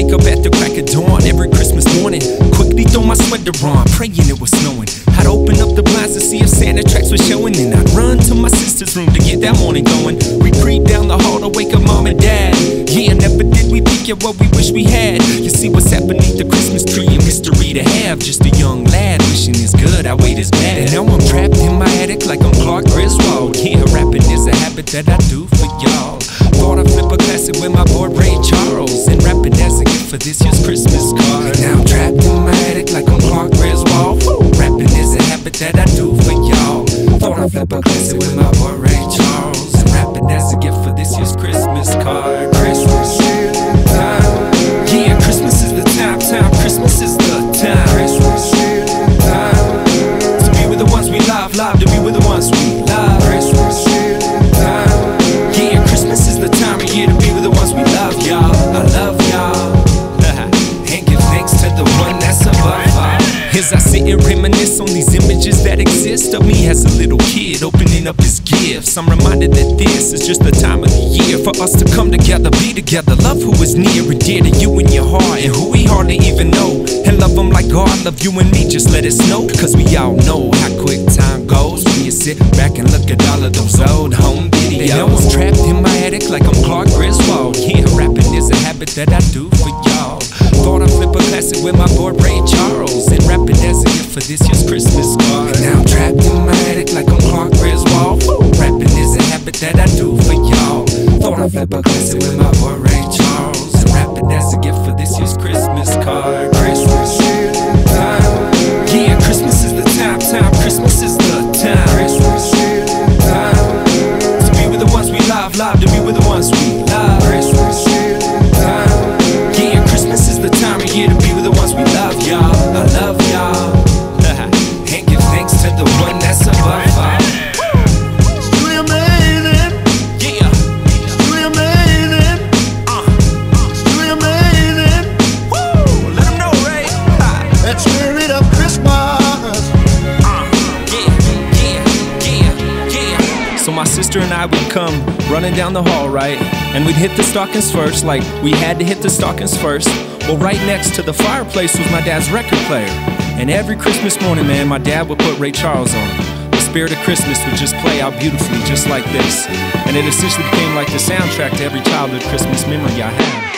Wake up at the crack of dawn every Christmas morning. Quickly throw my sweater on, praying it was snowing. I'd open up the blinds to see if Santa tracks were showing. Then I'd run to my sister's room to get that morning going. We'd creep down the hall to wake up mom and dad. Yeah, never did we peek at what we wish we had. You see what's happening beneath the Christmas tree, a mystery to have. Just a young lad wishing his good, I wait his bad. And now I'm trapped in my attic like I'm Clark Griswold. Yeah, rapping is a habit that I do for y'all. I'd flip a classic with my boy Ray Charles. And rapping as a gift for this year's Christmas card. Now I'm trapped in my attic like I'm Clark Griswold. Rapping is a habit that I do for y'all. I'd flip a classic with my boy Ray Charles. And rapping as a gift for this year's Christmas card. Christmas time. Yeah, Christmas is the time, time. Christmas is the time. Time. To be with the ones we love, love and reminisce on these images that exist of me as a little kid opening up his gifts, I'm reminded that this is just the time of the year for us to come together, be together, love who is near and dear to you in your heart and who we hardly even know. And love them like God love you and me, just let us know. Cause we all know how quick time goes when you sit back and look at all of those old home videos. And I'm trapped in my attic like I'm Clark Griswold. Yeah, rapping is a habit that I do for y'all. Thought I'd flip a classic with my boy Ray Charles for this year's Christmas card. Spirit of Christmas. So my sister and I would come running down the hall, right? And we'd hit the stockings first, like we had to hit the stockings first. Well, right next to the fireplace was my dad's record player. And every Christmas morning, man, my dad would put Ray Charles on. The spirit of Christmas would just play out beautifully, just like this. And it essentially became like the soundtrack to every childhood Christmas memory I had.